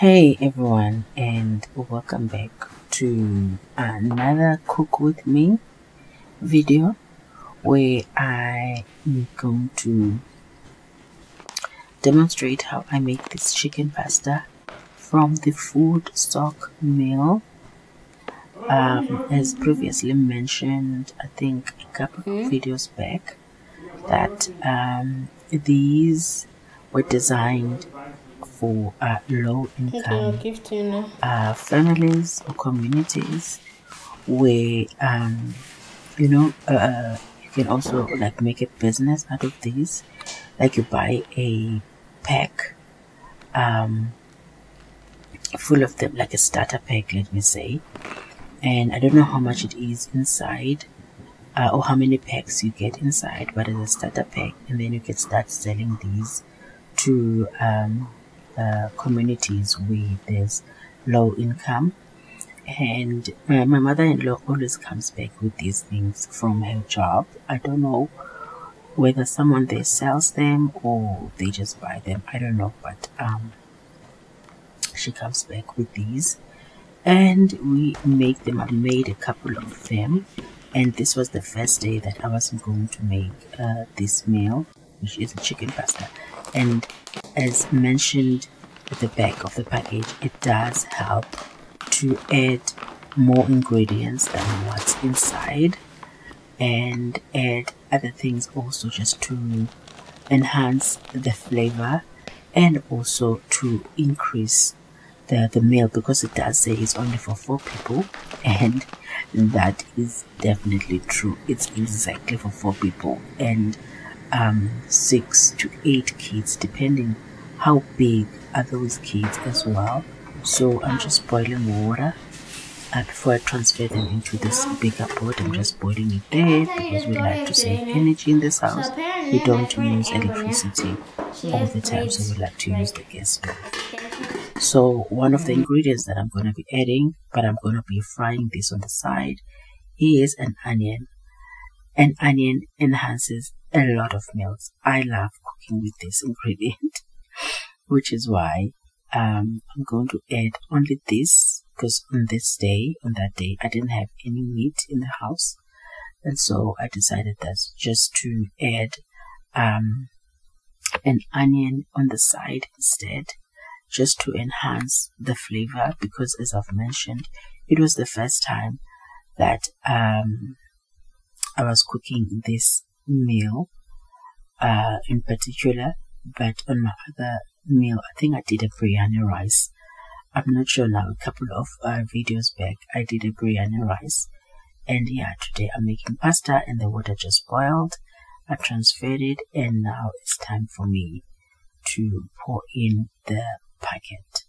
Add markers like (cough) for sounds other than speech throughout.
Hey everyone, and welcome back to another Cook With Me video where I am going to demonstrate how I make this chicken pasta from the food stock meal. Um, as previously mentioned, I think a couple of videos back, that um, these were designed for uh, low income uh, families or communities where um, you know uh, you can also like make a business out of these. Like you buy a pack um, full of them like a starter pack let me say. And I don't know how much it is inside uh, or how many packs you get inside but it's a starter pack. And then you can start selling these to um, uh, communities where there's low income. And uh, my mother-in-law always comes back with these things from her job. I don't know whether someone there sells them or they just buy them. I don't know but um she comes back with these. And we make them i made a couple of them. And this was the first day that i was going to make uh, this meal which is a chicken pasta and as mentioned at the back of the package it does help to add more ingredients than what's inside and add other things also just to enhance the flavor and also to increase the, the meal because it does say it's only for four people and that is definitely true. It's exactly for four people and um, six to eight kids depending how big are those kids as well. So I'm just boiling water uh, before I transfer them into this bigger pot I'm just boiling it there because we like to save energy in this house. We don't use electricity all the time so we like to use the gas stove. So one of the ingredients that I'm going to be adding but I'm going to be frying this on the side is an onion an onion enhances a lot of meals. I love cooking with this ingredient, (laughs) which is why um, I'm going to add only this because on this day, on that day, I didn't have any meat in the house. And so I decided that just to add um, an onion on the side instead, just to enhance the flavor because as I've mentioned, it was the first time that um, I was cooking this meal uh, in particular, but on my other meal, I think I did a biryani rice. I'm not sure now, a couple of uh, videos back, I did a biryani rice. And yeah, today I'm making pasta and the water just boiled. I transferred it and now it's time for me to pour in the packet.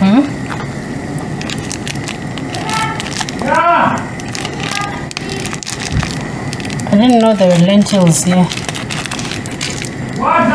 Hmm? I didn't know there were lentils here. What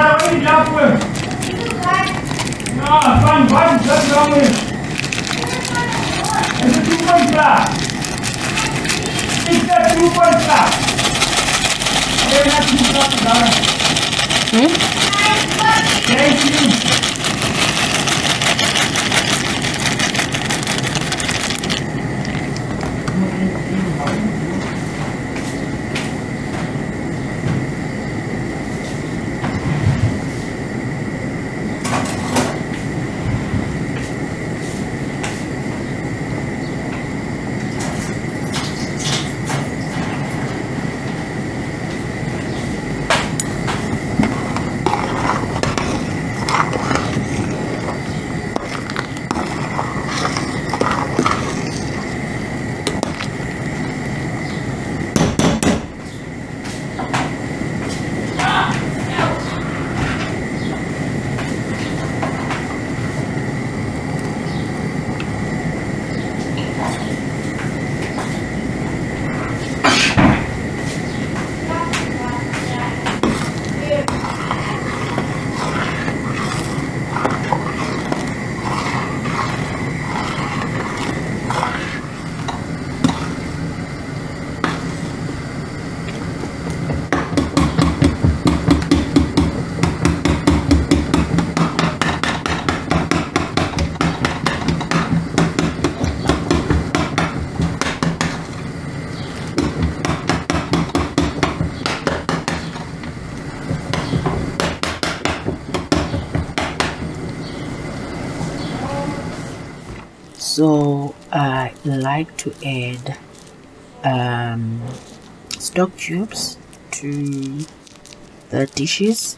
Like to add um, stock cubes to the dishes.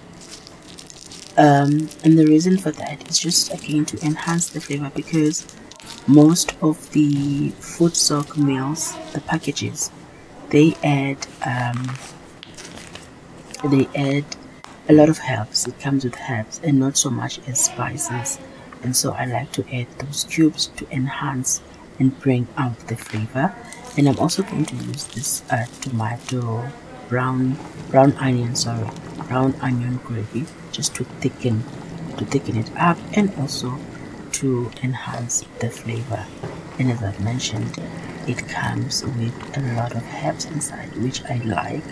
Um, and the reason for that is just again to enhance the flavor because most of the food stock meals the packages they add um, they add a lot of herbs. It comes with herbs and not so much as spices. And so I like to add those cubes to enhance and bring out the flavor. And I'm also going to use this uh, tomato brown brown onion sorry brown onion gravy just to thicken to thicken it up and also to enhance the flavor. And as I've mentioned it comes with a lot of herbs inside which I like.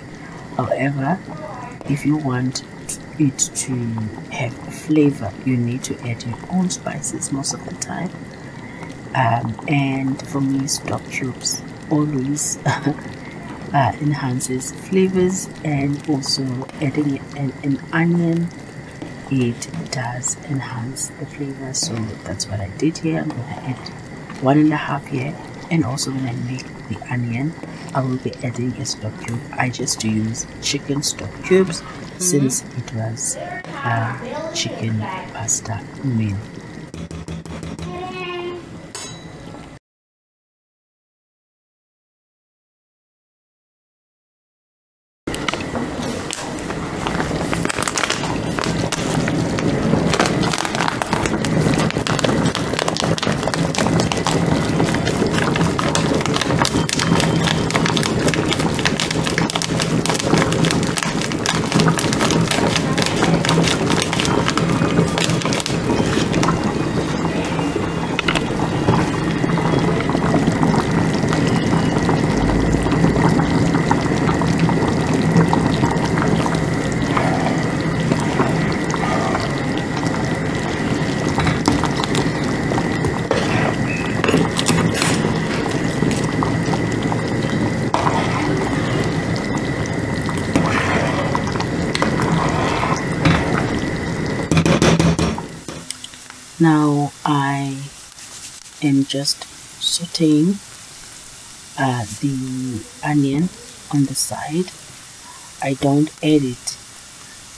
However if you want it to have flavor you need to add your own spices most of the time um, and for me stock cubes always (laughs) uh, enhances flavors and also adding an, an onion it does enhance the flavor. So that's what I did here. I'm gonna add one and a half here. And also when I make the onion I will be adding a stock cube. I just use chicken stock cubes mm -hmm. since it was a chicken pasta meal am just sauteing uh, the onion on the side. I don't add it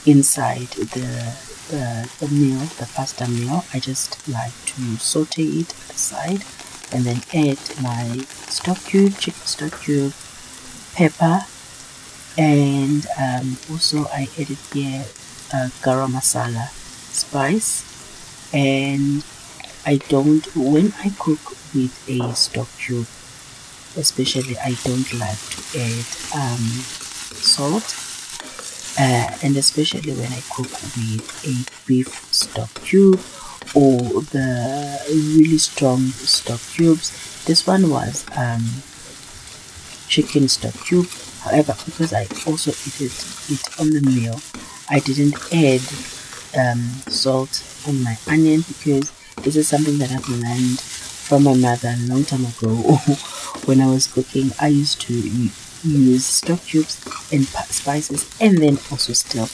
inside the, the, the meal the pasta meal. I just like to saute it at the side and then add my stock cube chicken stock cube pepper and um, also I added here uh, garam masala spice and I don't when I cook with a stock cube especially I don't like to add um, salt uh, and especially when I cook with a beef stock cube or the really strong stock cubes. This one was um, chicken stock cube. However because I also eat it, it on the meal I didn't add um, salt on my onion because this is something that I've learned from my mother a long time ago. (laughs) When I was cooking I used to use stock cubes and spices and then also still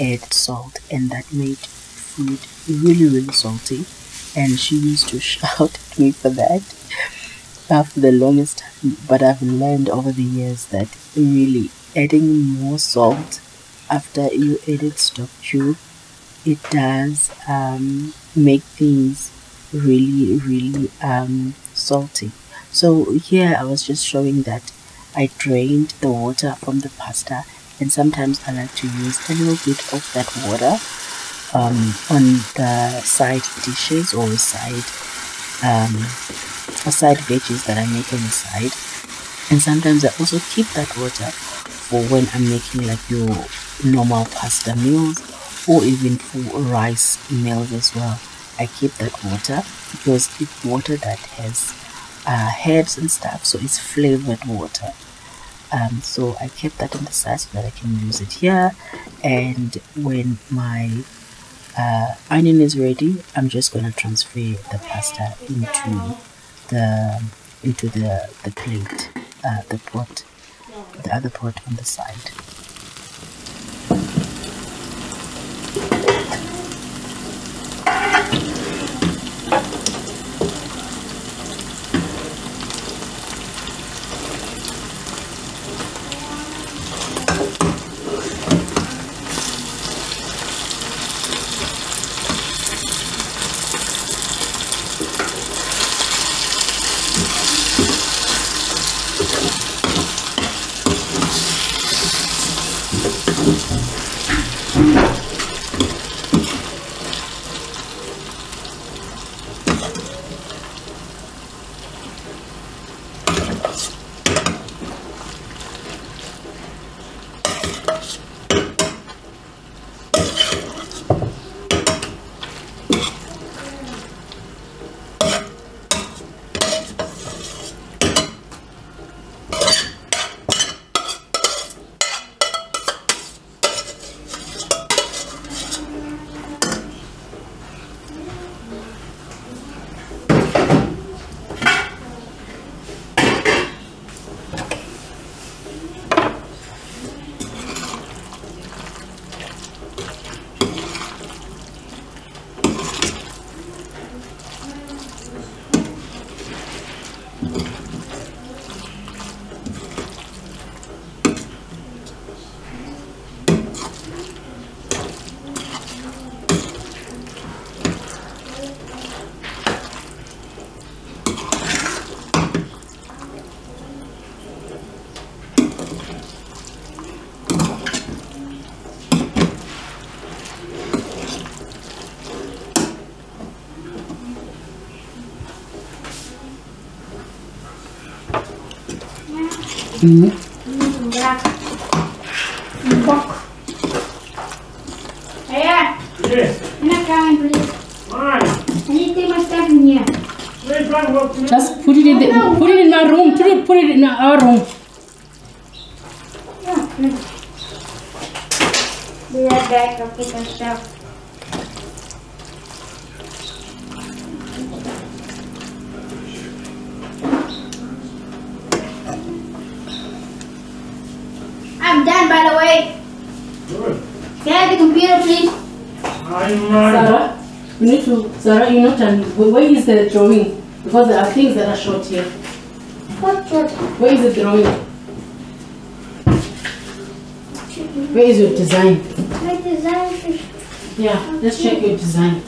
add salt and that made food really really salty. And she used to (laughs) shout at me for that after the longest time. But I've learned over the years that really adding more salt after you added stock cube it does um, make things really really um, salty. So here I was just showing that I drained the water from the pasta and sometimes I like to use a little bit of that water um, on the side dishes or side um, side veggies that I make on the side. And sometimes I also keep that water for when I'm making like your normal pasta meals or even for rice meals as well. I keep that water because it's water that has uh, herbs and stuff, so it's flavored water. Um, so I kept that in the side so that I can use it here. And when my uh, onion is ready, I'm just gonna transfer the pasta into the into the the plate, uh, the pot, the other pot on the side. Mm. Black. Pork. Hey? Just put it in the, put it in my room. Put it put it in our room. Yeah. Be right back. I'll stuff. I'm done, by the way. Good. Can I have the computer, please? I'm Sarah, you need to Sarah, you're not done. Where where is the drawing? Because there are things that are short here. What short? Where is the drawing? Where is your design? My design is... Yeah, let's check your design.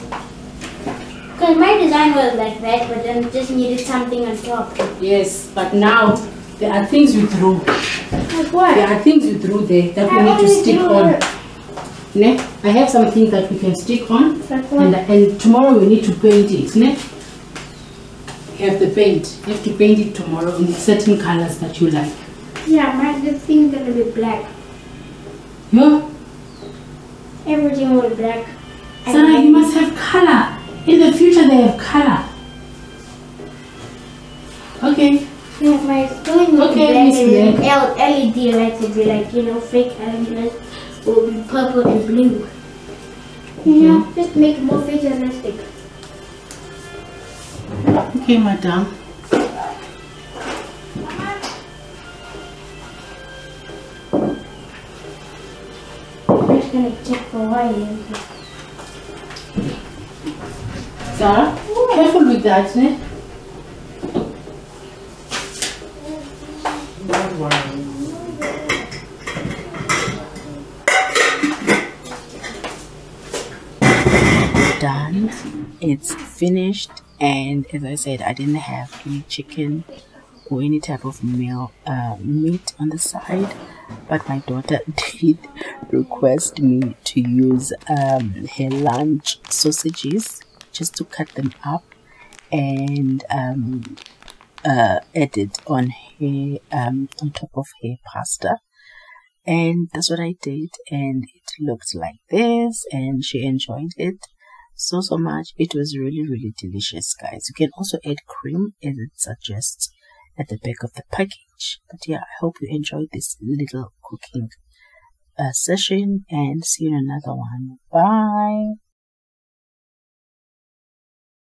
Because my design was like that, but then just needed something on top. Yes, but now there are things you drew. There are things you drew there that we need to stick on. Ne? I have something that we can stick on. And, and tomorrow we need to paint it. Ne? You have the paint. You have to paint it tomorrow in certain colors that you like. Yeah, my the thing's gonna be black. Yeah? Everything will be black. Sarah, you must have color. In the future they have color. Okay. Yeah, my screen will Okay, be black and LED lights will be like, you know, fake LED lights will be purple and blue. You know, just make it more futuristic. Okay, madam. I'm just gonna check for wires. Sarah, careful with that, eh? Ne? done it's finished and as i said i didn't have any chicken or any type of meal uh, meat on the side but my daughter (laughs) did request me to use um, her lunch sausages just to cut them up and um, uh, add it on her um, on top of her pasta. And that's what I did and it looked like this and she enjoyed it so so much. It was really really delicious guys. You can also add cream as it suggests at the back of the package. But yeah I hope you enjoyed this little cooking uh, session and see you in another one. Bye